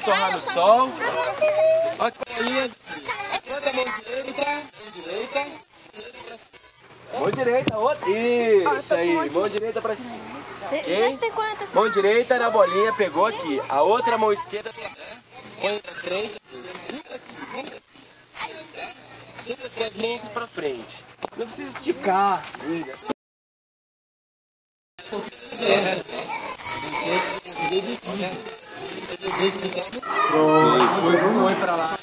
torrar no sol. Olha que bolinha. Levanta a mão direita, mão direita. Mão direita, outra. Isso aí, mão direita pra cima. Vê Ok? se tem quantas. Mão direita na bolinha, pegou aqui. A outra mão esquerda pra frente. Sempre as mãos pra frente. Não precisa esticar né? Foi, foi pra lá.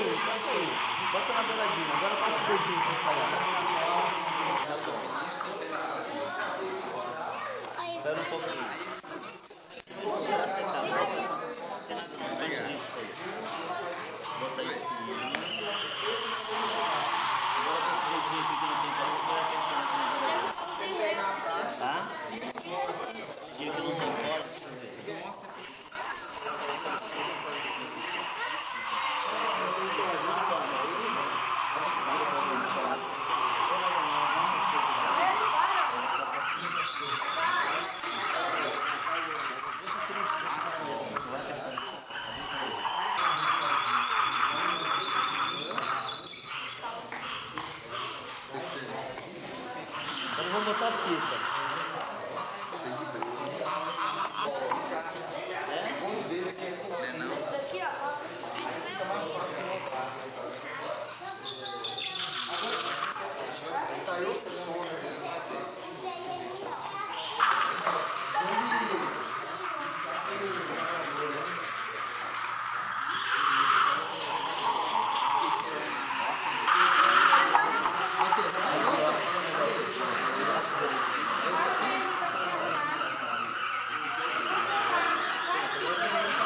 Bota na beiradinha, agora passa o dedinho pra espalhar. Espera um pouquinho. Vamos esperar secar. Bota aí sim. Agora com esse dedinho aqui que não tem cola, você vai apertando aqui. Tá? Dedinho que não tem cola. Agora vamos botar a fita.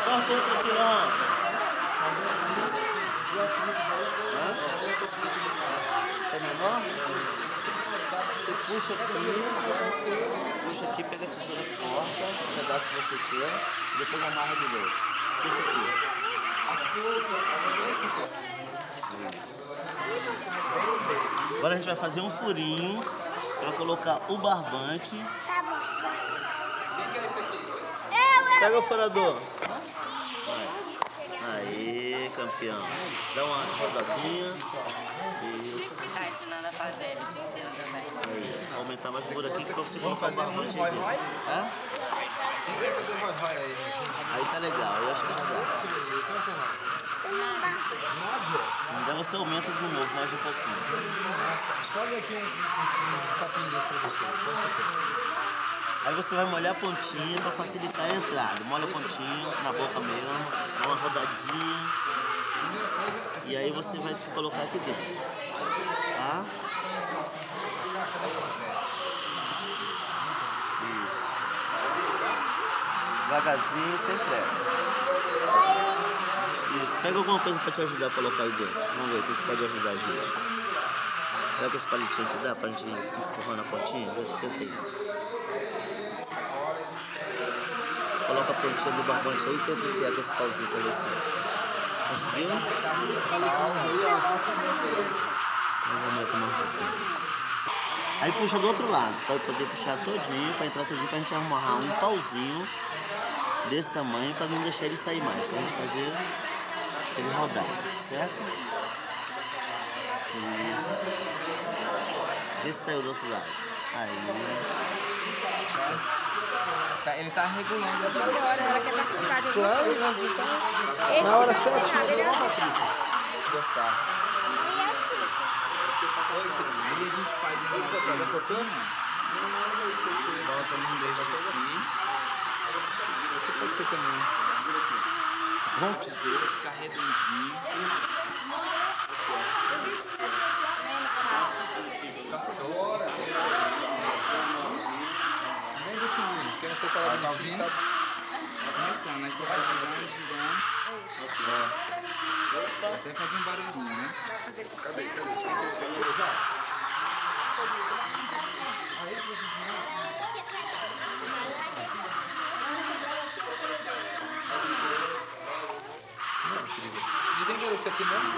Corta outro aqui, ó. Hã? É menor? Você puxa aqui, puxa aqui, pega a tesoura, corta o pedaço que você quer, e depois amarra de novo. Puxa aqui. Isso. Agora a gente vai fazer um furinho para colocar o barbante. Tá bom. Pega o furador. Aí, campeão. Dá uma rodadinha. Isso. Tá ensinando a fazer, ele te ensina também. Aí, aumentar mais o buraquinho pra você colocar o barbante aí dentro. É? Aí tá legal, eu acho que já dá. Então você aumenta de novo, mais um pouquinho. Escolhe aqui um, copinho desse pra você. Aí você vai molhar a pontinha pra facilitar a entrada. Molha a pontinha na boca mesmo, dá uma rodadinha. E aí você vai colocar aqui dentro. Tá? Devagarzinho, sem pressa. Isso. Pega alguma coisa pra te ajudar a colocar aí dentro. Vamos ver o que, que pode ajudar a gente. Será que esse palitinho aqui dá pra gente ir empurrando a pontinha? Tenta aí. Coloca a pontinha do barbante aí e tenta enfiar com esse pauzinho pra você. Conseguiu? Não vou meter mais um pouquinho. Aí puxa do outro lado, para poder puxar todinho, para entrar todinho, pra gente amarrar um pauzinho desse tamanho, para não deixar ele sair mais, pra gente fazer ele rodar, certo? Isso. Vê se saiu do outro lado. Aí. Tá, ele tá regulando. Agora ela quer participar de alguma coisa. Esse Na hora certinha, ensinar, ele é Gostar. E assim. Aí a gente faz uma coisa bota um dedo aqui. Aqui pode ser também. Vamos tesoura, ficar redondinho. Fica fora. Nem do tio, porque não sei falar Vai, tá ouvindo? Tá começando, aí você vai girando, girando. Até fazer um barulhinho, né? Entendeu isso aqui mesmo?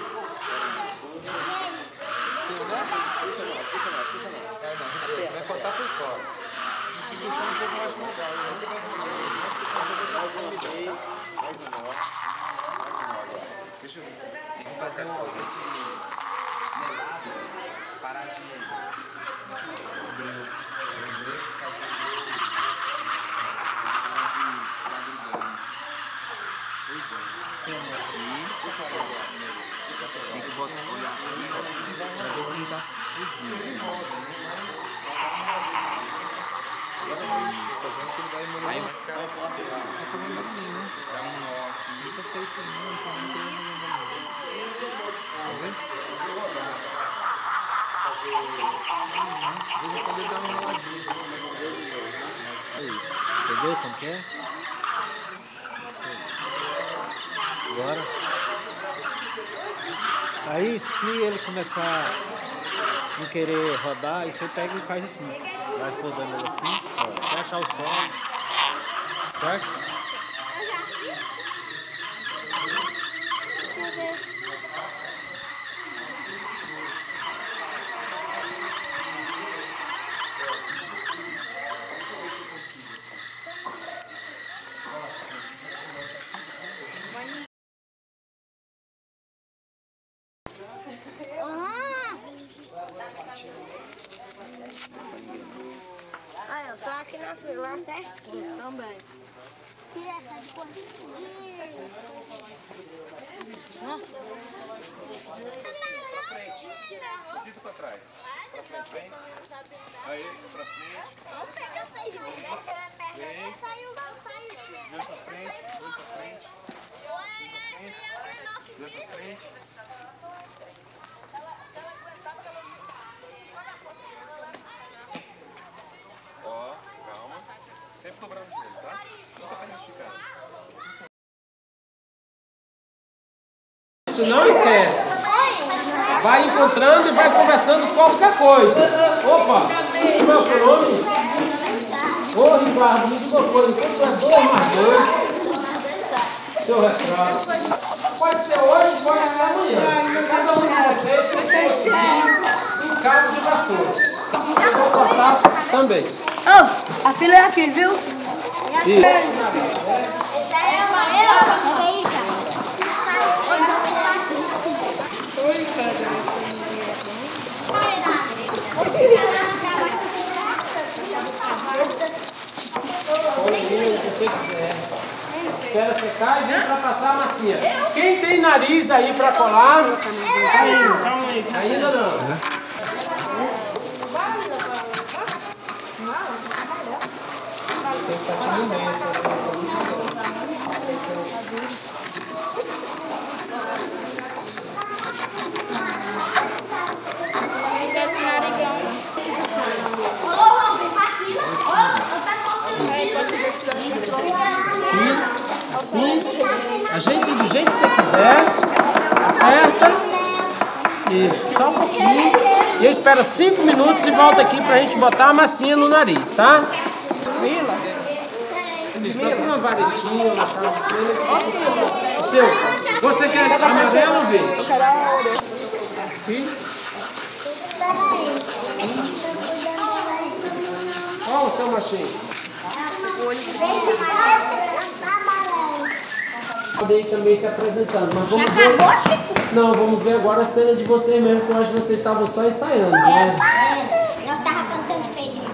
É, não, vai cortar por fora. E deixar um pouco mais molgado. Aí você vai Deixa eu ver. Tem que fazer o, esse melado parar de. Botar, olhar aqui pra ver se não tá fugindo. Aí vai ficar. Vai fazendo barulhinho, né? Dá um nó aqui. Isso é isso aí, não não tem Tá vendo? É isso. Entendeu como que é? Isso aí. Agora. Aí se ele começar a não querer rodar, você pega e faz assim. Vai fodando ele assim, ó, até achar o solo. Certo? Ah, eu tô aqui na fila certinho também. E essa de cor? Isso pra trás. Pra frente. Aí, pra frente. Vamos pegar seis vezes. Saiu, não saiu. Dois pra frente. Dois pra frente. Dois pra frente. Ó, calma. Sempre dobrando o joelho, tá? Nunca perna esticada. Isso não esquece. Vai encontrando e vai conversando qualquer coisa. Opa, como é o seu nome? Ô Ricardo, me diga uma coisa, quanto é dois mais dois? Seu retrato. Pode ser hoje, pode ser amanhã. Cada um de vocês tem que conseguir um cabo de vassoura. Eu vou cortar também. Ô, a fila é aqui, viu? Olha se você quiser. Espera secar e vem pra passar a massinha. Quem tem nariz aí pra colar? Ainda, ainda não. Assim, ajeite do jeito que você quiser. Aperta. Isso, só um pouquinho. E eu espero 5 minutos e volto aqui pra gente botar a massinha no nariz, tá? Procura uma varetinha, uma chave. O seu, você quer amarelo ou verde? Aqui. Qual o seu machinho? Podem também se apresentando, mas vamos ver. Acabou, Chico? Não, vamos ver agora a cena de vocês mesmo, que eu acho que vocês estavam só ensaiando, né? Nós tava cantando feliz.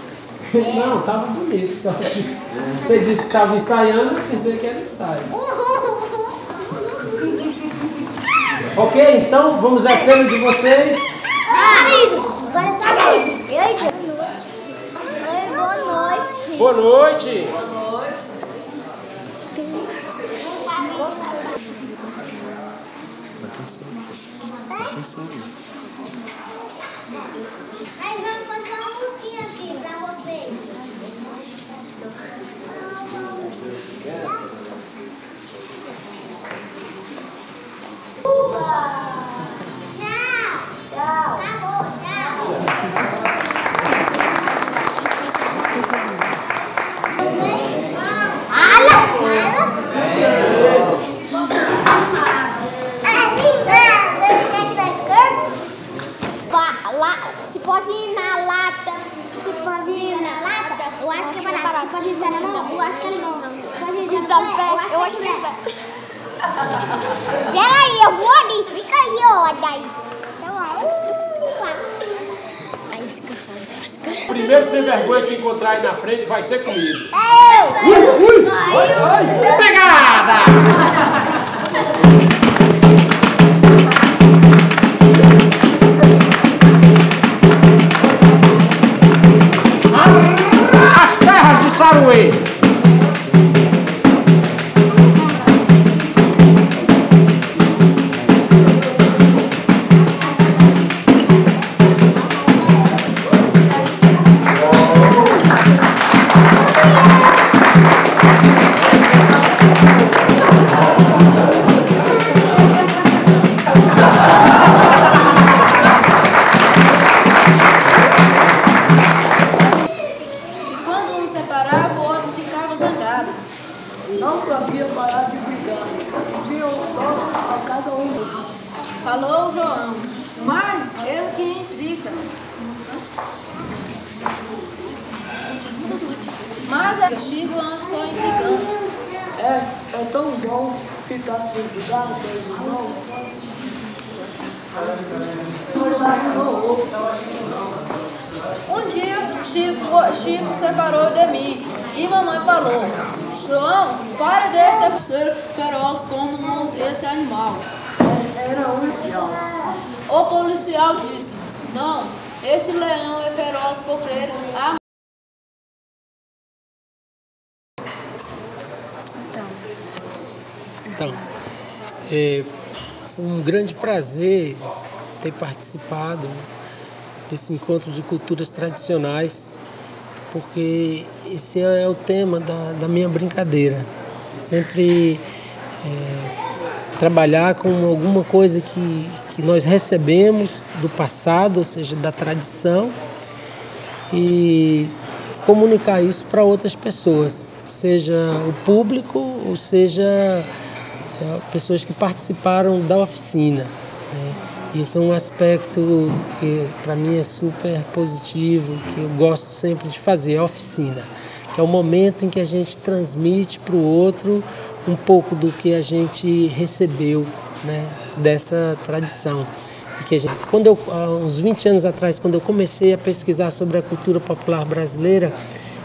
Não, tava bonito, só que você disse que estava ensaiando, eu dizer que era ensaio. Ok, então vamos ver a cena de vocês. Marido, agora sai daí. E aí, tio? Oi, boa noite. Boa noite. Aí vamos fazer uma musiquinha aqui pra vocês. ele na lata, eu acho que é barato. Você pode entrar na mão? Eu acho que ele não. Pode entrar Então, pé? pé, eu acho que ele ele pé. Peraí, eu vou ali. Fica aí, ó, daí. Então. Aí. Primeiro sem vergonha que encontrar aí na frente vai ser comigo. É eu! Ui, ui! Oi, oi! Pegada! Participado desse encontro de culturas tradicionais, porque esse é o tema da, da minha brincadeira. Sempre é, trabalhar com alguma coisa que, que nós recebemos do passado, ou seja, da tradição, e comunicar isso para outras pessoas, seja o público, ou seja é, pessoas que participaram da oficina. Isso é um aspecto que para mim é super positivo, que eu gosto sempre de fazer, a oficina, que é o momento em que a gente transmite para o outro um pouco do que a gente recebeu né, dessa tradição. Que gente, quando eu, há uns 20 anos atrás, quando eu comecei a pesquisar sobre a cultura popular brasileira,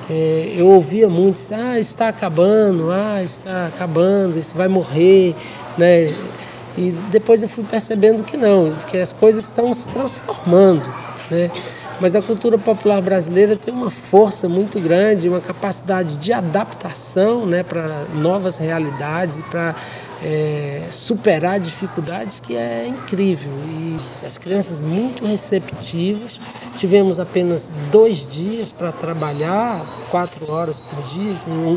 é, eu ouvia muito, ah, está acabando, ah, está acabando, isso vai morrer, né? E depois eu fui percebendo que não, que as coisas estão se transformando, né? Mas a cultura popular brasileira tem uma força muito grande, uma capacidade de adaptação né, para novas realidades, para é, superar dificuldades que é incrível. E as crianças muito receptivas. Tivemos apenas dois dias para trabalhar, quatro horas por dia,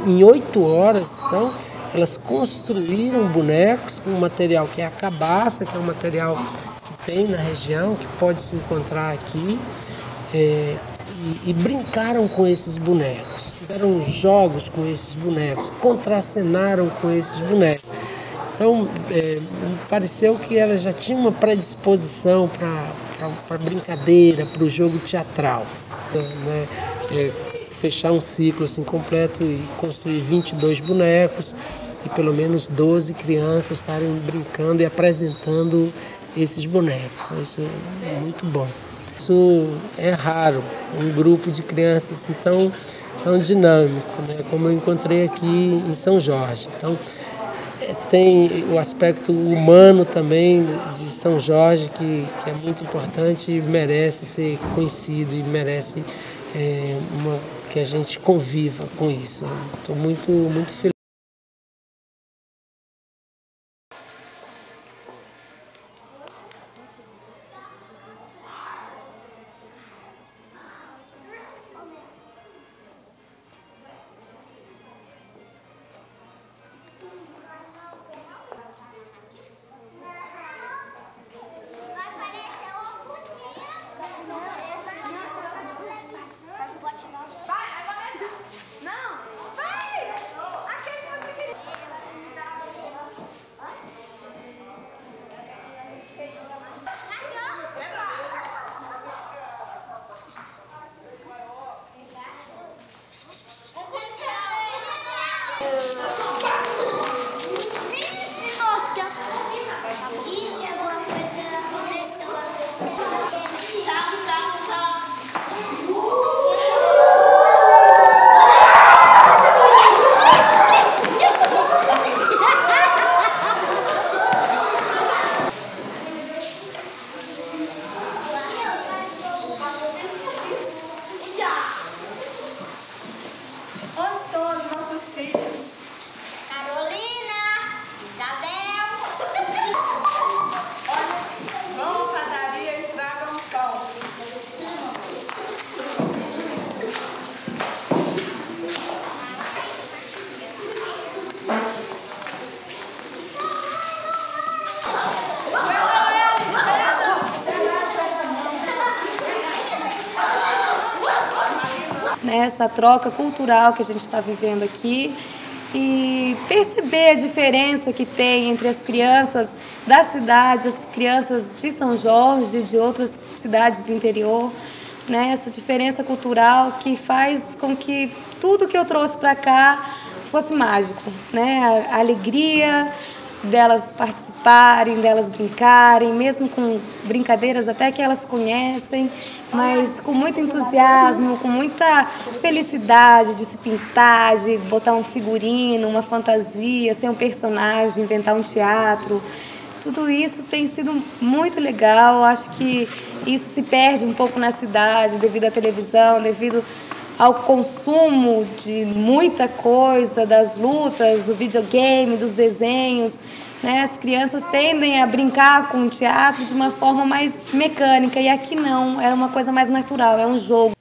em oito horas. Então, elas construíram bonecos com um material que é a cabaça, que é um material que tem na região, que pode se encontrar aqui. É, e, e, brincaram com esses bonecos, fizeram jogos com esses bonecos, contracenaram com esses bonecos. Então, é, pareceu que ela já tinha uma predisposição para brincadeira, para o jogo teatral. Né? É, fechar um ciclo assim completo e construir 22 bonecos e pelo menos 12 crianças estarem brincando e apresentando esses bonecos. Isso é muito bom. Isso é raro, um grupo de crianças assim, tão, tão dinâmico, né? como eu encontrei aqui em São Jorge. Então, é, tem o aspecto humano também de São Jorge, que, que é muito importante e merece ser conhecido e merece é, uma, que a gente conviva com isso. Estou muito, muito feliz. Essa troca cultural que a gente está vivendo aqui e perceber a diferença que tem entre as crianças da cidade, as crianças de São Jorge, de outras cidades do interior, né, essa diferença cultural que faz com que tudo que eu trouxe para cá fosse mágico, né, a, alegria delas participarem, delas brincarem, mesmo com brincadeiras até que elas conhecem, mas com muito entusiasmo, com muita felicidade de se pintar, de botar um figurino, uma fantasia, ser um personagem, inventar um teatro. Tudo isso tem sido muito legal. Acho que isso se perde um pouco na cidade devido à televisão, devido ao consumo de muita coisa, das lutas, do videogame, dos desenhos. Né? As crianças tendem a brincar com o teatro de uma forma mais mecânica, e aqui não, é uma coisa mais natural, é um jogo.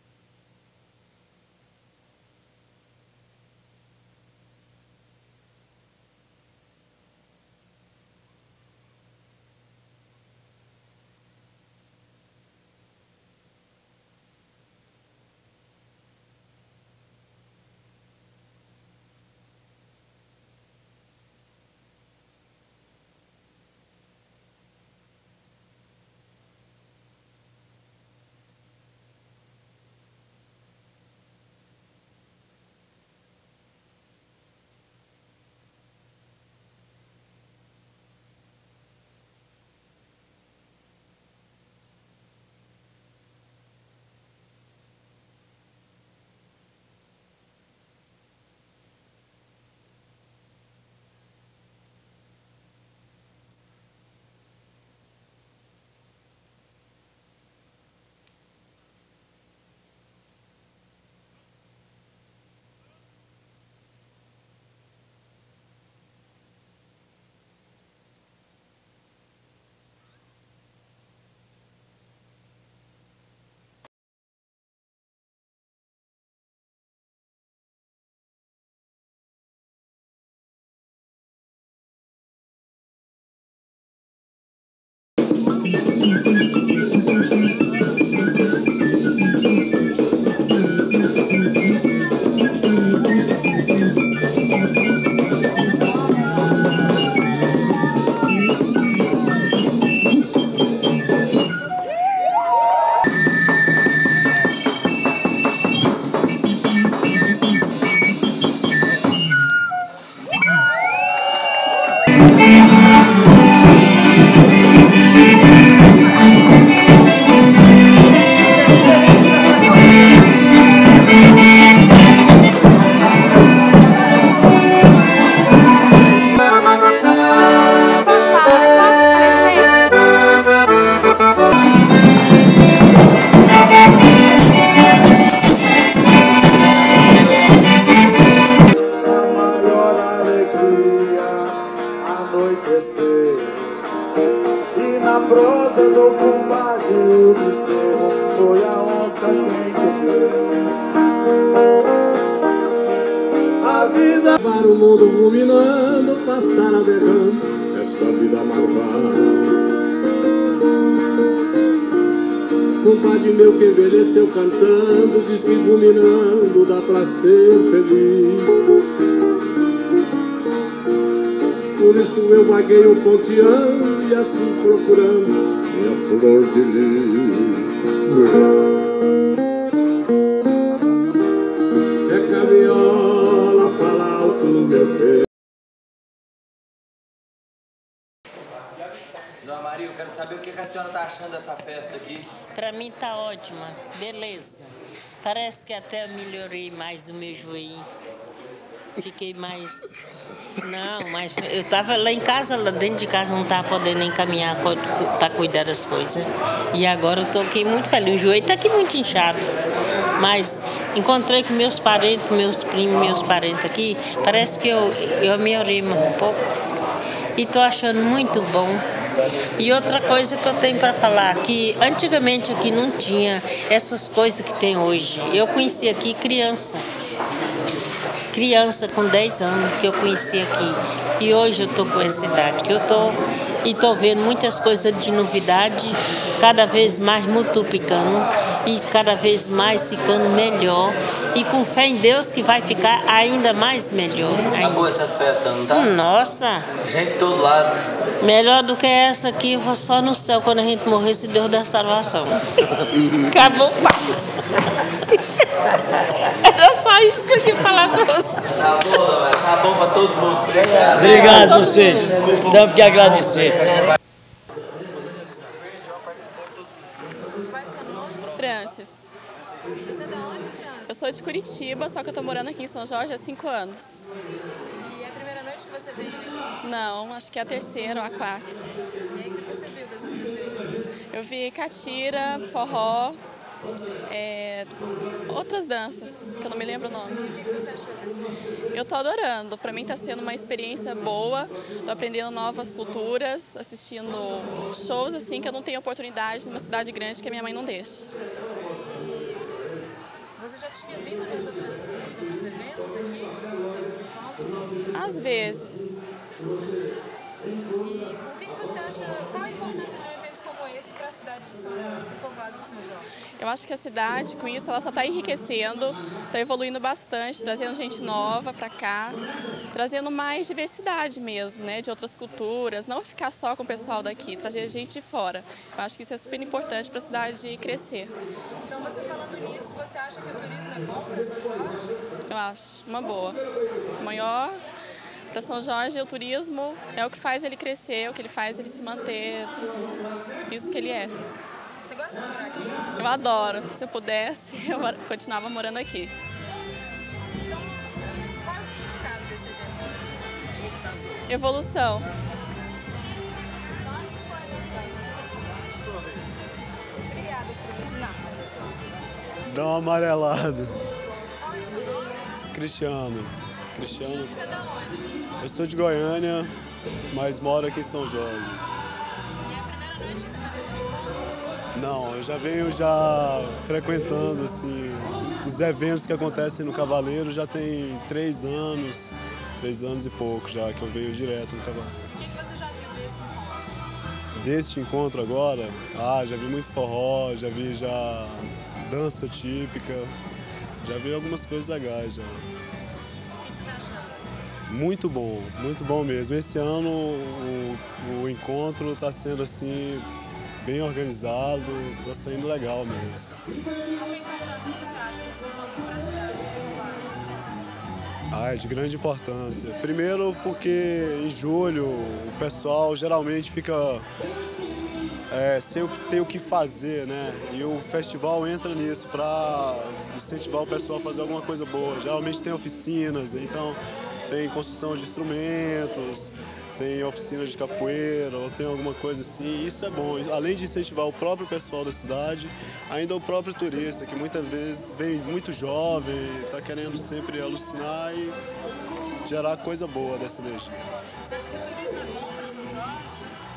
meu peito. Dona Maria, eu quero saber o que a senhora está achando dessa festa aqui. Para mim está ótima, beleza. Parece que até eu melhorei mais do meu joelho. Fiquei mais. Não, mas eu estava lá em casa, lá dentro de casa, não estava podendo nem caminhar para tá cuidar das coisas. E agora eu estou aqui muito feliz. O joelho está aqui muito inchado. Mas encontrei com meus parentes, meus primos, meus parentes aqui. Parece que eu, eu melhorei um pouco. E tô achando muito bom. E outra coisa que eu tenho para falar, que antigamente aqui não tinha essas coisas que tem hoje. Eu conheci aqui criança. Criança com 10 anos que eu conheci aqui. E hoje eu tô com essa idade, que eu tô e tô vendo muitas coisas de novidade, cada vez mais multiplicando e cada vez mais ficando melhor. E com fé em Deus que vai ficar ainda mais melhor. Tá boa essas festas, não tá? Nossa! Gente de todo lado. Melhor do que essa aqui, eu vou só no céu quando a gente morrer, se Deus der salvação. Acabou o papo. Era só isso que eu queria falar com você. Tá bom, tá bom pra todo mundo. Obrigado. Obrigado a vocês. Temos que agradecer. Francis. Você é da onde, Francis? Eu sou de Curitiba, só que eu tô morando aqui em São Jorge há cinco anos. E é a primeira noite que você veio aqui? Não, acho que é a terceira ou a quarta. E aí, o que você viu das outras vezes? Eu vi catira, forró, é, outras danças, que eu não me lembro o nome. Eu tô adorando. Pra mim tá sendo uma experiência boa. Tô aprendendo novas culturas, assistindo shows assim que eu não tenho oportunidade numa cidade grande que a minha mãe não deixa. Você já tinha vindo nos outros, nos outros eventos aqui? Nos outros encontros? Às vezes. E o que, que você acha, qual a importância de um evento como esse para a cidade de São Jorge, para o povoado de São Jorge? Eu acho que a cidade, com isso, ela só está enriquecendo, está evoluindo bastante, trazendo gente nova para cá, trazendo mais diversidade mesmo, né, de outras culturas, não ficar só com o pessoal daqui, trazer gente de fora. Eu acho que isso é super importante para a cidade crescer. Então, você falando nisso, você acha que o turismo é bom para São Jorge? Eu acho uma boa. O maior para São Jorge, o turismo é o que faz ele crescer, é o que ele faz ele se manter, isso que ele é. Você gosta de morar aqui? Eu adoro. Se eu pudesse, eu continuava morando aqui. Então, qual é o significado desse evento? Evolução. Obrigada. De nada. Dá um amarelado. Cristiano. Cristiano. Você é da onde? Eu sou de Goiânia, mas moro aqui em São Jorge. E é a primeira noite que você está vindo Não, eu já venho já frequentando assim os eventos que acontecem no Cavaleiro já tem três anos, três anos e pouco já que eu venho direto no Cavaleiro. O que, que você já viu desse encontro? Deste encontro agora, ah, já vi muito forró, já vi já dança típica, já vi algumas coisas legais já. Muito bom, muito bom mesmo. Esse ano o, o encontro está sendo assim bem organizado, está saindo legal mesmo. Que para a cidade? Ah, é de grande importância. Primeiro porque em julho o pessoal geralmente fica é, sem o que ter o que fazer, né? E o festival entra nisso para incentivar o pessoal a fazer alguma coisa boa. Geralmente tem oficinas, então tem construção de instrumentos, tem oficinas de capoeira ou tem alguma coisa assim. Isso é bom. Além de incentivar o próprio pessoal da cidade, ainda o próprio turista, que muitas vezes vem muito jovem, está querendo sempre alucinar e gerar coisa boa dessa energia. Você acha que o turismo é bom para São Jorge?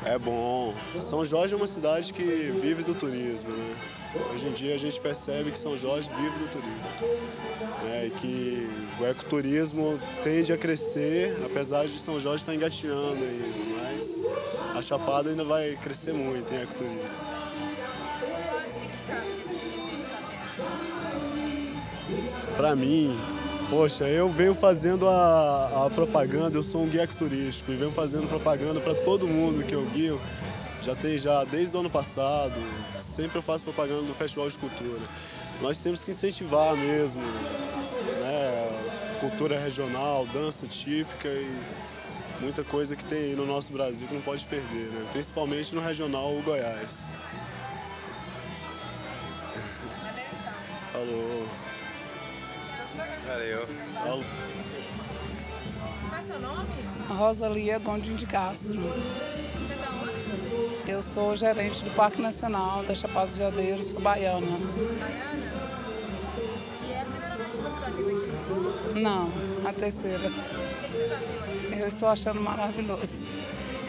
É bom. São Jorge é uma cidade que vive do turismo, né? Hoje em dia a gente percebe que São Jorge vive do turismo. Né? E que o ecoturismo tende a crescer, apesar de São Jorge estar engateando ainda, mas a Chapada ainda vai crescer muito em ecoturismo. Para mim, poxa, eu venho fazendo a, a propaganda, eu sou um guia turístico e venho fazendo propaganda para todo mundo que eu guio. Já tem já desde o ano passado, sempre eu faço propaganda do Festival de Cultura. Nós temos que incentivar mesmo, né, cultura regional, dança típica e muita coisa que tem aí no nosso Brasil que não pode perder, né? Principalmente no regional Goiás. Falou. Valeu. Falou. Qual é seu nome? Rosalia Gondim de Castro. Eu sou gerente do Parque Nacional da Chapada dos Veadeiros, sou baiana. Baiana? E é a primeira vez que você tá vindo aqui? Não, a terceira. O que você já viu aqui? Eu estou achando maravilhoso.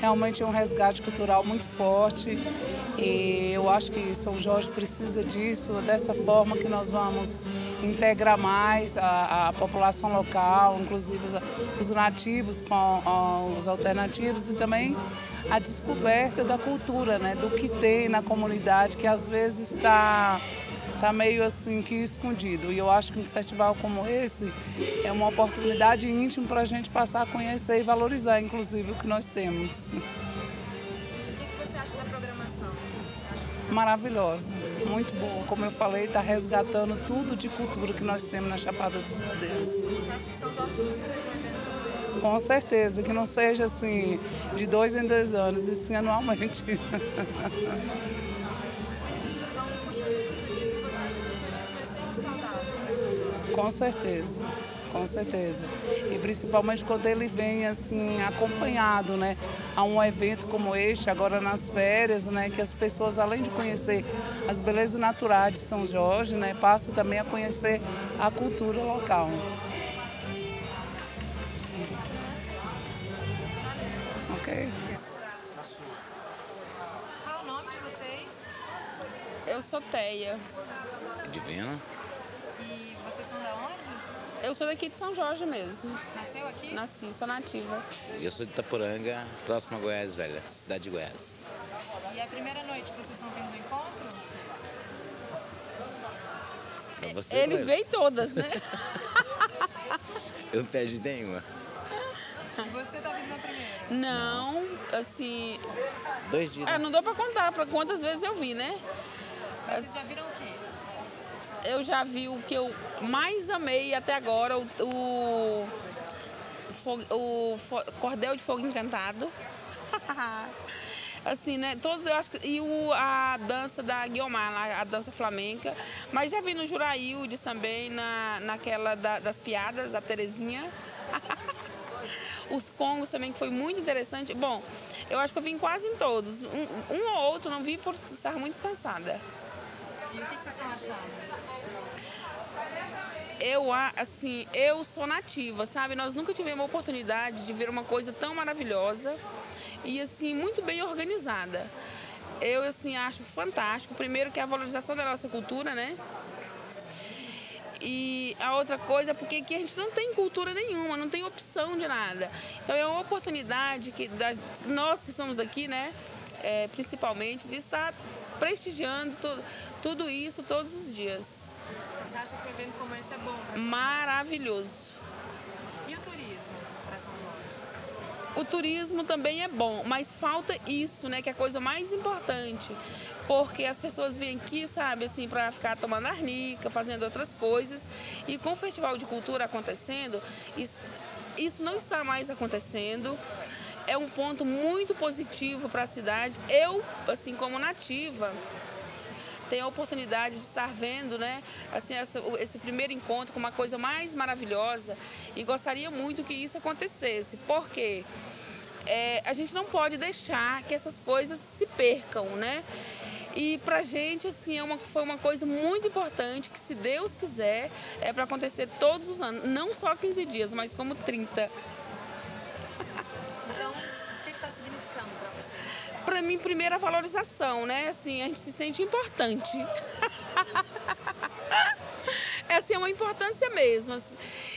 Realmente é um resgate cultural muito forte e eu acho que São Jorge precisa disso, dessa forma que nós vamos integrar mais a, a população local, inclusive os, os nativos com ó, os alternativos e também a descoberta da cultura, né, do que tem na comunidade, que às vezes está tá meio assim que escondido. E eu acho que um festival como esse é uma oportunidade íntima para a gente passar a conhecer e valorizar, inclusive, o que nós temos. E o que você acha da programação? Maravilhosa, muito boa. Como eu falei, está resgatando tudo de cultura que nós temos na Chapada dos Veadeiros. Você acha que São Jorge precisa de um evento? Com certeza, que não seja assim de dois em dois anos, e sim anualmente. É saudável? Com certeza, com certeza. E principalmente quando ele vem assim acompanhado, né, a um evento como este, agora nas férias, né, que as pessoas além de conhecer as belezas naturais de São Jorge, né, passam também a conhecer a cultura local. Teia. Divino. E vocês são da onde? Eu sou daqui de São Jorge mesmo. Nasceu aqui? Nasci, sou nativa. Eu sou de Itapuranga, próximo a Goiás Velha, cidade de Goiás. E a primeira noite que vocês estão vindo do encontro? Pra você, Ele Cleber. veio todas, né? Eu não perdi nenhuma. E você tá vindo na primeira? Não, assim. Dois dias. Ah, não deu pra contar pra quantas vezes eu vi, né? Mas vocês já viram o quê? Eu já vi o que eu mais amei até agora, o, o, o fo- Cordel de Fogo Encantado. assim, né? Todos eu acho que. E o, a dança da Guiomar, a dança flamenca. Mas já vi no Juraildes também, na, naquela da- das piadas, a Terezinha. Os congos também, que foi muito interessante. Bom, eu acho que eu vim quase em todos. Um, um ou outro não vi por estar muito cansada. O que vocês estão achando? Eu, assim, eu sou nativa, sabe? Nós nunca tivemos a oportunidade de ver uma coisa tão maravilhosa e, assim, muito bem organizada. Eu, assim, acho fantástico. Primeiro que é a valorização da nossa cultura, né? E a outra coisa é porque aqui a gente não tem cultura nenhuma, não tem opção de nada. Então é uma oportunidade que da- nós que somos daqui, né, é, principalmente, de estar prestigiando tu- tudo isso todos os dias. Você acha que um evento como esse é bom? pra Maravilhoso. Paulo? E o turismo para São Jorge? O turismo também é bom, mas falta isso, né, que é a coisa mais importante. Porque as pessoas vêm aqui, sabe, assim, para ficar tomando arnica, fazendo outras coisas. E com o Festival de Cultura acontecendo, is- isso não está mais acontecendo. É um ponto muito positivo para a cidade. Eu, assim, como nativa, tenho a oportunidade de estar vendo, né, assim, essa- esse primeiro encontro com uma coisa mais maravilhosa e gostaria muito que isso acontecesse, porque é, a gente não pode deixar que essas coisas se percam, né? E pra gente, assim, é uma, foi uma coisa muito importante que, se Deus quiser, é para acontecer todos os anos. Não só 15 dias, mas como 30. Pra mim, primeiro a valorização, né? Assim, a gente se sente importante. assim, é uma importância mesmo. assim.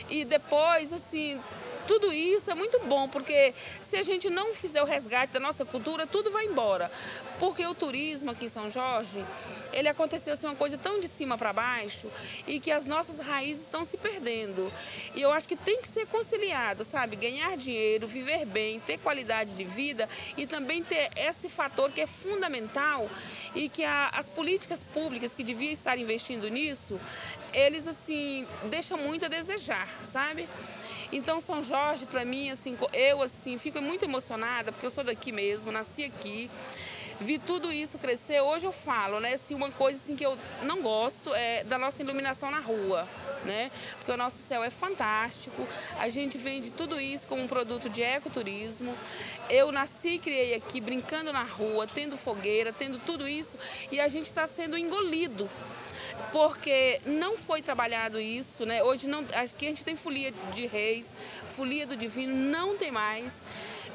E depois, assim, tudo isso é muito bom, porque se a gente não fizer o resgate da nossa cultura, tudo vai embora. Porque o turismo aqui em São Jorge, ele aconteceu assim, uma coisa tão de cima para baixo e que as nossas raízes estão se perdendo. E eu acho que tem que ser conciliado, sabe? Ganhar dinheiro, viver bem, ter qualidade de vida e também ter esse fator que é fundamental e que a- as políticas públicas que deviam estar investindo nisso, eles assim deixam muito a desejar, sabe? Então São Jorge, para mim, assim, eu assim fico muito emocionada porque eu sou daqui mesmo, nasci aqui. Vi tudo isso crescer. Hoje eu falo, né? Assim, uma coisa assim que eu não gosto é da nossa iluminação na rua, né? Porque o nosso céu é fantástico. A gente vende tudo isso como um produto de ecoturismo. Eu nasci e criei aqui brincando na rua, tendo fogueira, tendo tudo isso e a gente está sendo engolido porque não foi trabalhado isso, né? Hoje não, acho que a gente tem folia de reis, folia do divino, não tem mais.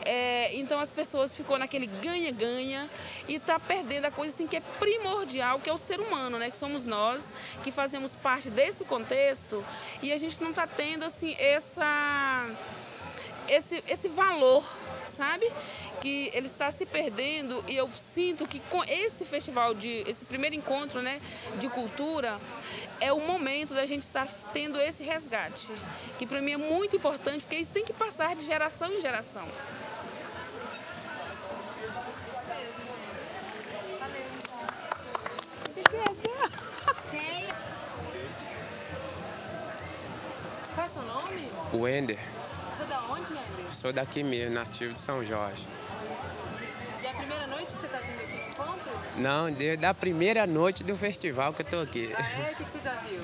É, então as pessoas ficou naquele ganha-ganha e tá perdendo a coisa assim que é primordial, que é o ser humano, né? Que somos nós, que fazemos parte desse contexto e a gente não tá tendo assim essa esse, esse valor, sabe? Que ele está se perdendo e eu sinto que com esse festival, de, esse primeiro encontro né, de cultura, é o momento da gente estar tendo esse resgate, que para mim é muito importante, porque isso tem que passar de geração em geração. Qual é o seu nome? O Ender, Você é da onde, Wender? sou daqui mesmo, nativo de São Jorge. Não, desde a primeira noite do festival que eu tô aqui. Ah, é? O que você já viu?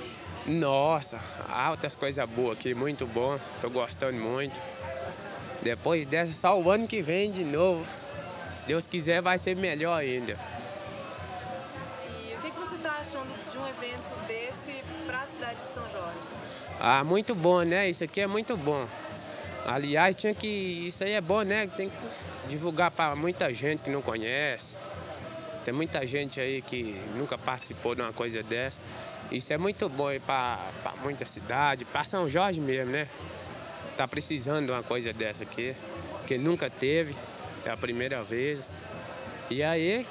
Nossa, altas coisas boas aqui, muito bom, tô gostando muito. Depois dessa, só o ano que vem de novo. Se Deus quiser, vai ser melhor ainda. E o que, que você está achando de um evento desse para a cidade de São Jorge? Ah, muito bom, né? Isso aqui é muito bom. Aliás, tinha que. Isso aí é bom, né? Tem que divulgar para muita gente que não conhece. Tem muita gente aí que nunca participou de uma coisa dessa. Isso é muito bom para muita cidade, para São Jorge mesmo, né? Tá precisando de uma coisa dessa aqui, que nunca teve, é a primeira vez. E aí,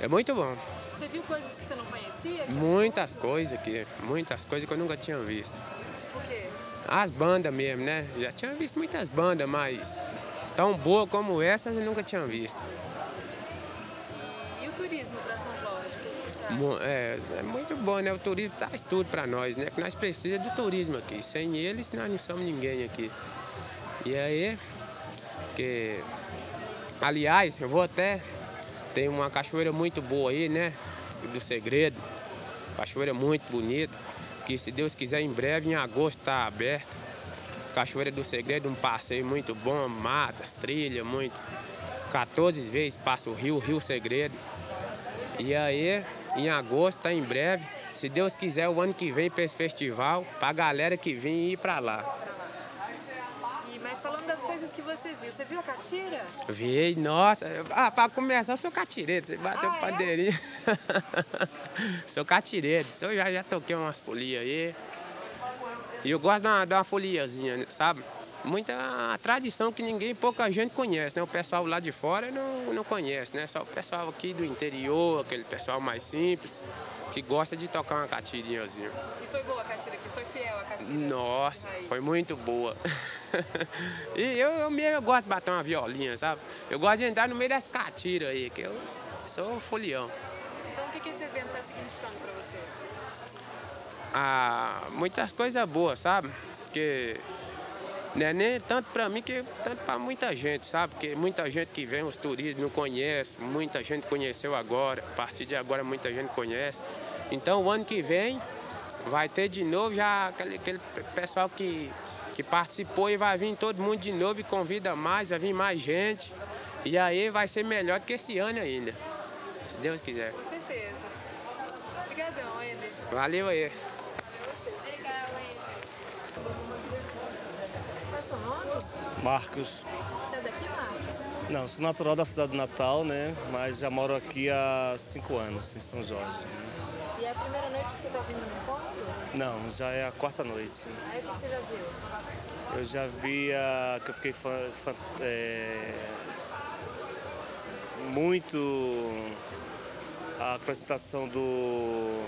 é muito bom. Você viu coisas que você não conhecia? Muitas coisas aqui, muitas coisas que eu nunca tinha visto. Tipo o quê? As bandas mesmo, né? Já tinha visto muitas bandas, mas tão boa como essas eu nunca tinha visto. É, é muito bom, né? O turismo traz tudo para nós, né? Que nós precisamos do turismo aqui. Sem eles, nós não somos ninguém aqui. E aí, que... Aliás, eu vou até... Tem uma cachoeira muito boa aí, né? Do Segredo. Cachoeira muito bonita. Que se Deus quiser, em breve, em agosto, tá aberta. Cachoeira do Segredo, um passeio muito bom, matas, trilha, muito. 14 vezes passa o rio, Rio Segredo. E aí, em agosto, tá em breve. Se Deus quiser, o ano que vem para esse festival, pra galera que vem ir para lá. E, mas falando das coisas que você viu, você viu a catira? Vi, nossa. Ah, pra começar, eu sou catireiro. Você bateu Ah, é? pandeirinho. sou catireiro. Eu já, já toquei umas folias aí. E eu gosto de uma, de uma foliazinha, sabe? Muita tradição que ninguém, pouca gente conhece, né? O pessoal lá de fora não, não conhece, né? Só o pessoal aqui do interior, aquele pessoal mais simples, que gosta de tocar uma catirinhazinha. E foi boa a catira aqui? Foi fiel a catira? Nossa, foi muito boa. e eu, eu mesmo eu gosto de bater uma violinha, sabe? Eu gosto de entrar no meio das catiras aí, que eu sou folião. Então o que, que esse evento está significando para você? Ah, muitas coisas boas, sabe? Que não é nem tanto para mim, que tanto para muita gente, sabe? Porque muita gente que vem, os turistas não conhece, muita gente conheceu agora, a partir de agora muita gente conhece. Então o ano que vem vai ter de novo já aquele, aquele pessoal que, que participou e vai vir todo mundo de novo e convida mais, vai vir mais gente. E aí vai ser melhor do que esse ano ainda, se Deus quiser. Com certeza. Obrigadão, Eder. Valeu aí. Marcos. Você é daqui, Marcos? Não, sou natural da cidade de Natal, né? Mas já moro aqui há cinco anos, em São Jorge. E é a primeira noite que você está vindo no encontro? Não, já é a quarta noite. Aí o que você já viu? Eu já vi a, que eu fiquei fã, fã- é, muito a apresentação do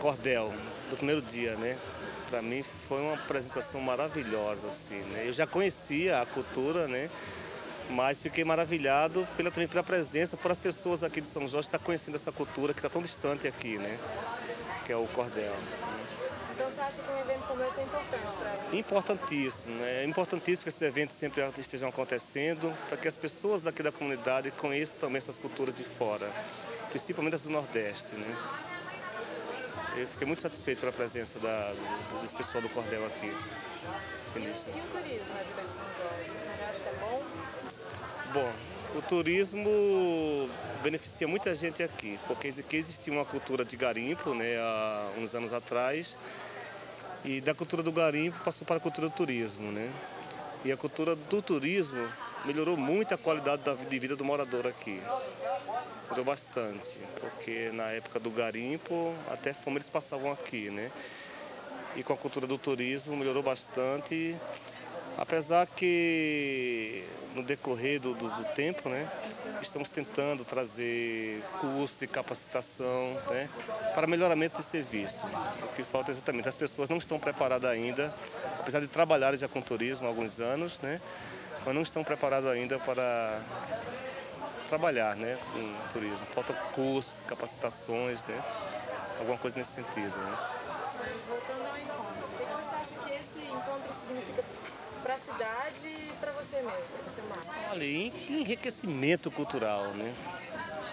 Cordel, do primeiro dia, né? Para mim foi uma apresentação maravilhosa, assim, né? Eu já conhecia a cultura, né? Mas fiquei maravilhado pela, também pela presença, por as pessoas aqui de São Jorge estar conhecendo essa cultura que está tão distante aqui, né? Que é o Cordel. Então Então você acha que um evento como esse é importante para Importantíssimo, né? É importantíssimo que esses eventos sempre estejam acontecendo, para que as pessoas daqui da comunidade conheçam também essas culturas de fora, principalmente as do Nordeste, né? Eu fiquei muito satisfeito pela presença da, desse pessoal do Cordel aqui. Vinícius. E o turismo na Vila de São Jorge? Você acha que é bom? Bom, o turismo beneficia muita gente aqui, porque aqui existia uma cultura de garimpo, né, há uns anos atrás, e da cultura do garimpo passou para a cultura do turismo, né? E a cultura do turismo melhorou muito a qualidade da, de vida do morador aqui. Melhorou bastante, porque na época do garimpo, até fome eles passavam aqui, né? E com a cultura do turismo melhorou bastante, apesar que no decorrer do, do, do tempo, né, estamos tentando trazer curso de capacitação, né, para melhoramento de serviço. O que falta é exatamente, as pessoas não estão preparadas ainda, apesar de trabalharem já com turismo há alguns anos, né, mas não estão preparados ainda para trabalhar, né, com turismo. Falta cursos, capacitações, né, alguma coisa nesse sentido, né. Mas voltando ao encontro, o que você acha que esse encontro significa para a cidade e para você mesmo, para você, Marcos? Olha, en- enriquecimento cultural, né?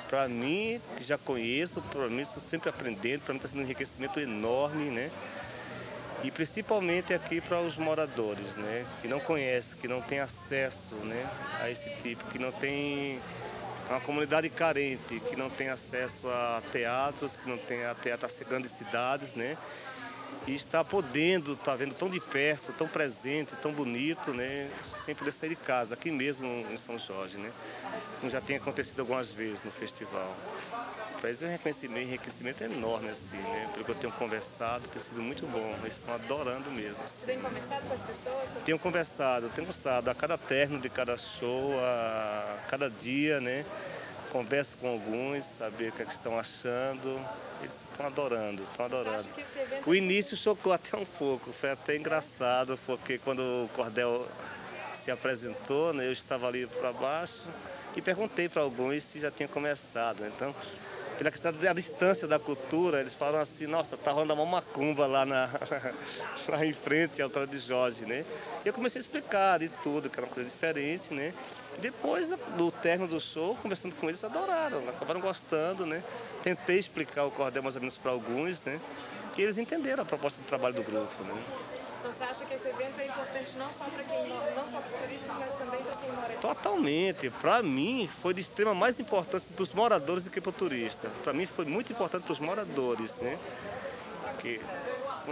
Para mim, que já conheço, para mim estou sempre aprendendo, para mim está sendo um enriquecimento enorme, né? E principalmente aqui para os moradores, né? Que não conhecem, que não têm acesso, né? A esse tipo, que não tem uma comunidade carente, que não tem acesso a teatros, que não tem a teatro a grandes cidades, né? E está podendo, está vendo tão de perto, tão presente, tão bonito, né? Sem poder sair de casa, aqui mesmo em São Jorge, né? Como já tem acontecido algumas vezes no festival. Para eles é um reconhecimento, enriquecimento enorme, assim, né? Pelo que eu tenho conversado, tem sido muito bom. Eles estão adorando mesmo. assim. Você tem conversado com as pessoas? Tenho conversado, tenho conversado a cada término de cada show, a cada dia, né? Converso com alguns, saber o que, é que estão achando. Eles estão adorando, estão adorando. O início chocou até um pouco, foi até engraçado, porque quando o Cordel se apresentou, né, eu estava ali para baixo e perguntei para alguns se já tinha começado. Então, pela questão da distância da cultura, eles falaram assim, nossa, tá rolando uma macumba lá, na, lá em frente à altura de Jorge, né? E eu comecei a explicar de tudo, que era uma coisa diferente, né? Depois do término do show, conversando com eles, adoraram, acabaram gostando, né? Tentei explicar o cordel mais ou menos para alguns, né? E eles entenderam a proposta de trabalho do grupo, né? Então você acha que esse evento é importante não só para quem não só para os turistas, mas também para quem mora aqui? Totalmente. Para mim, foi de extrema mais importância para os moradores do que para o turista. Para mim, foi muito importante para os moradores, né? Que,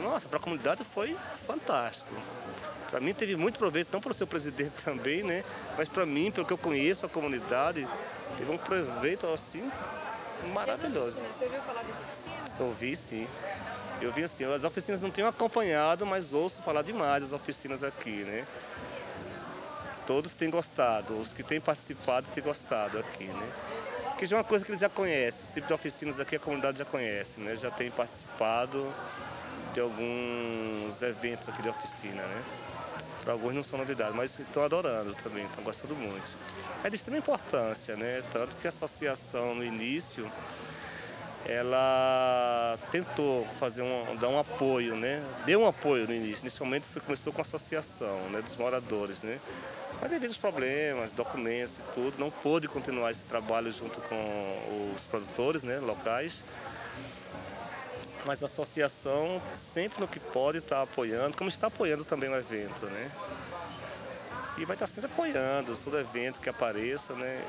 nossa, para a comunidade foi fantástico. Para mim, teve muito proveito, não para o seu presidente também, né? Mas para mim, pelo que eu conheço a comunidade, teve um proveito, assim, maravilhoso. Você ouviu falar das oficinas? Eu vi sim. Eu vi assim, as oficinas não tenho acompanhado, mas ouço falar demais das oficinas aqui, né? Todos têm gostado, os que têm participado têm gostado aqui, né? Que já é uma coisa que eles já conhecem, esse tipo de oficinas aqui a comunidade já conhece, né? Já tem participado de alguns eventos aqui de oficina, né? Para alguns não são novidades, mas estão adorando também, estão gostando muito. É de extrema importância, né? Tanto que a associação no início ela tentou fazer um, dar um apoio, né? Deu um apoio no início. Inicialmente foi, começou com a associação né, dos moradores, né? Mas devido aos problemas, documentos e tudo, não pôde continuar esse trabalho junto com os produtores né, locais. Mas a associação, sempre no que pode, está apoiando, como está apoiando também o evento, né? E vai estar sempre apoiando todo evento que apareça, né?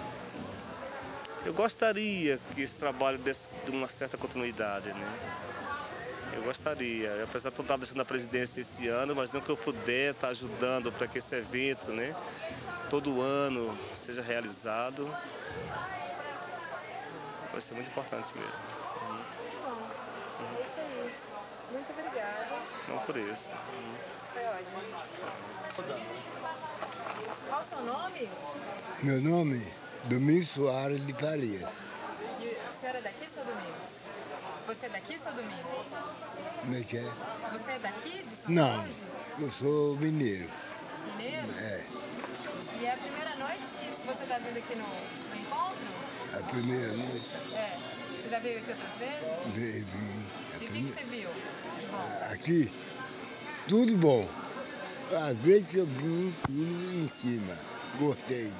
Eu gostaria que esse trabalho desse de uma certa continuidade, né? Eu gostaria, apesar de eu estar deixando a presidência esse ano, mas não que eu puder estar ajudando para que esse evento, né, todo ano seja realizado, vai ser muito importante mesmo. Bom, é isso aí. Muito obrigada. Não por isso. Foi ótimo. Qual o seu nome? Meu nome Domingos Soares de Farias. E a senhora é daqui, seu Domingos? Você é daqui, seu Domingos? Como é que é? Você é daqui, de São Não, Jorge? eu sou mineiro. Mineiro? É, E é a primeira noite que você está vindo aqui no, no encontro? a primeira noite É. Você já veio aqui outras vezes? vi, vi. E o que, que você viu de bom? Aqui, tudo bom. Às vezes eu vim tudo em cima. Gostei.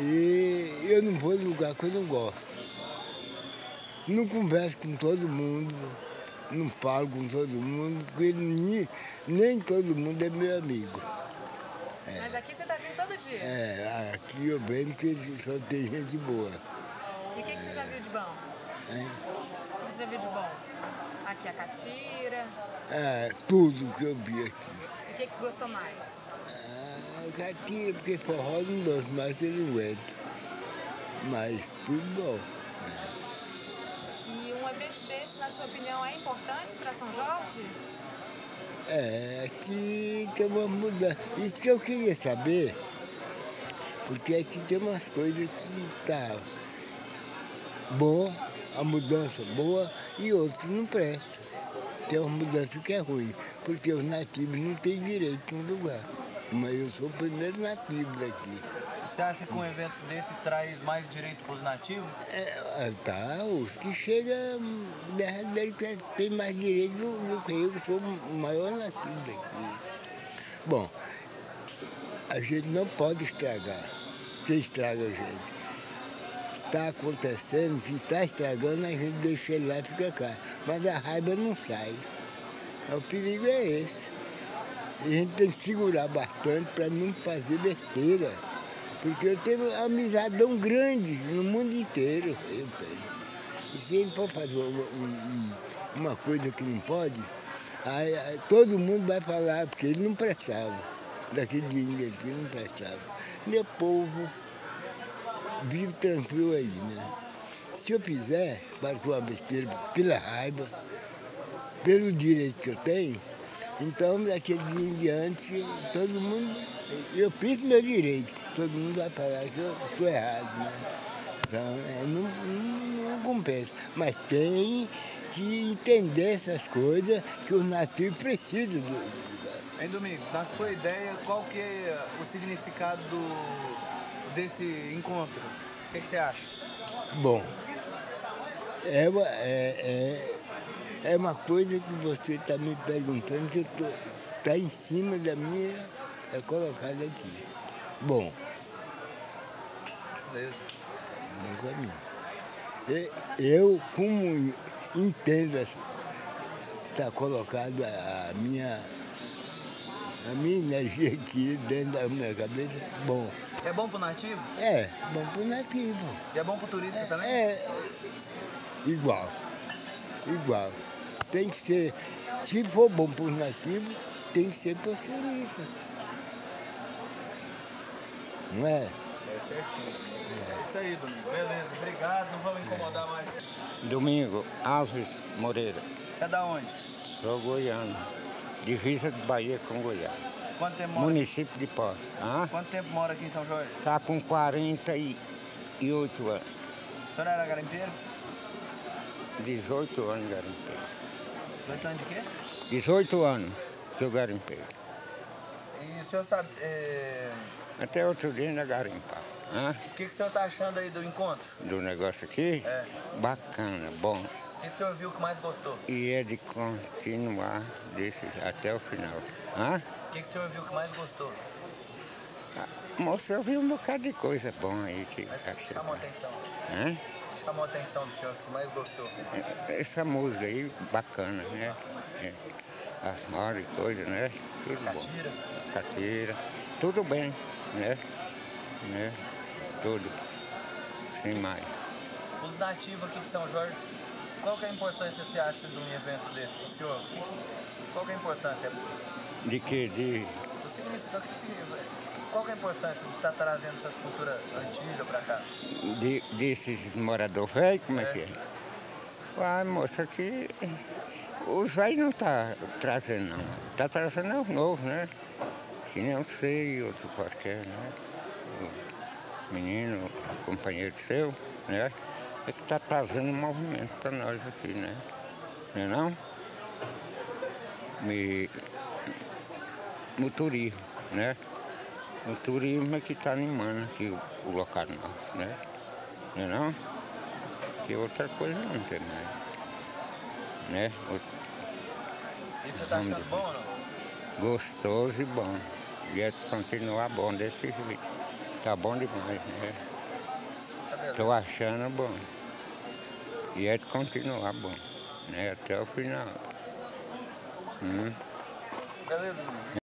E eu não vou em lugar que eu não gosto. Não converso com todo mundo, não falo com todo mundo, porque nem, nem todo mundo é meu amigo. Mas aqui você tá vindo todo dia. É, aqui eu venho porque só tem gente boa. E o que, que você já viu de bom? Hein? O que você já viu de bom? Aqui a catira. É, tudo que eu vi aqui. O que, que gostou mais? Ah, catira, porque forró não gosto mais, eu não aguento. Mas tudo bom. E um evento desse, na sua opinião, é importante para São Jorge? É, que, que vamos mudar. Isso que eu queria saber, porque aqui tem umas coisas que tá bom, a mudança boa, e outras não prestam. Tem uma mudança que é ruim, porque os nativos não têm direito no lugar. Mas eu sou o primeiro nativo daqui. Você acha que um evento desse traz mais direito para os nativos? É, tá, os que chegam, dele tem mais direito do, que eu, que sou o maior nativo daqui. Bom, a gente não pode estragar. Você estraga a gente. Está acontecendo, se está estragando, a gente deixa ele lá e fica cá. Mas a raiva não sai. O perigo é esse. A gente tem que segurar bastante para não fazer besteira. Porque eu tenho amizadão grande no mundo inteiro. Eu tenho. E se ele for fazer uma, um- uma coisa que não pode, aí, aí todo mundo vai falar, porque ele não prestava. Daquele dinheiro aqui não prestava. Meu povo vive tranquilo aí, né? Se eu fizer, para com uma besteira, pela raiva, pelo direito que eu tenho, então daquele dia em diante, todo mundo, eu fiz meu direito, todo mundo vai falar que eu estou errado, né? Então, é, não, não, não compensa. Mas tem que entender essas coisas que os nativos precisam do, do lugar. Hein, Domingo, na sua ideia, qual que é o significado do, desse encontro? O que, que você acha? Bom, é é, é, é uma coisa que você está me perguntando que está em cima da minha, é colocada aqui. Bom, Beleza. E- Eu, como entendo, está colocado a, a minha, a minha energia aqui dentro da minha cabeça, bom. É bom pro nativo? É, bom para o nativo. E é bom pro turista também? É, igual. Igual. Tem que ser, se for bom para os nativos, tem que ser para os turistas. Não é? É certinho. É isso aí, Domingo. Beleza, obrigado. Não vamos incomodar mais. Domingo Alves Moreira, Você é da onde? sou goiano, divisa de Bahia com Goiás, Quanto tempo mora? município de Poços. Quanto tempo mora aqui em São Jorge? tá com 48 anos, O senhor era garimpeiro? 18 anos garimpei. 18 anos de quê? 18 anos que eu garimpei. E o senhor sabe. é, Até outro dia ainda garimpava. Ah, O que, que o senhor tá achando aí do encontro? do negócio aqui, É. bacana, bom. O que, o senhor viu que mais gostou? E é de continuar desse até o final. Ah, O que, que o senhor viu que mais gostou? moço, eu vi um bocado de coisa bom aí que Mas que chamou a atenção? Hã? Que chamou atenção do senhor que mais gostou? Essa música aí, bacana, né? É. As modas e coisas, né? Tudo Catira. bom. Catira. Tudo bem, né? né? Tudo. Sem mais. Os nativos aqui de São Jorge, qual que é a importância você acha de um evento desse? O senhor, que que- qual que é a importância? De que? De. O significado, que significa? Qual que é a importância de estar trazendo essa cultura antiga pra cá? de desses moradores velhos, como é que é? Ah, moça, que os velhos não tá trazendo não. Tá trazendo os novos, né? Que nem eu sei, outro qualquer, né? O menino, companheiro seu, né? É que tá trazendo movimento para nós aqui, né? Não é não? Me, no turismo, né? O turismo é que está animando aqui o, o local nosso, né? Não é não? Que outra coisa não tem mais. né? E você tá achando bom ou não? Gostoso e bom. E é continuar bom desse jeito. Tá bom demais, né? Tô achando bom. E é de continuar bom, né? Até o final. Hum. Beleza.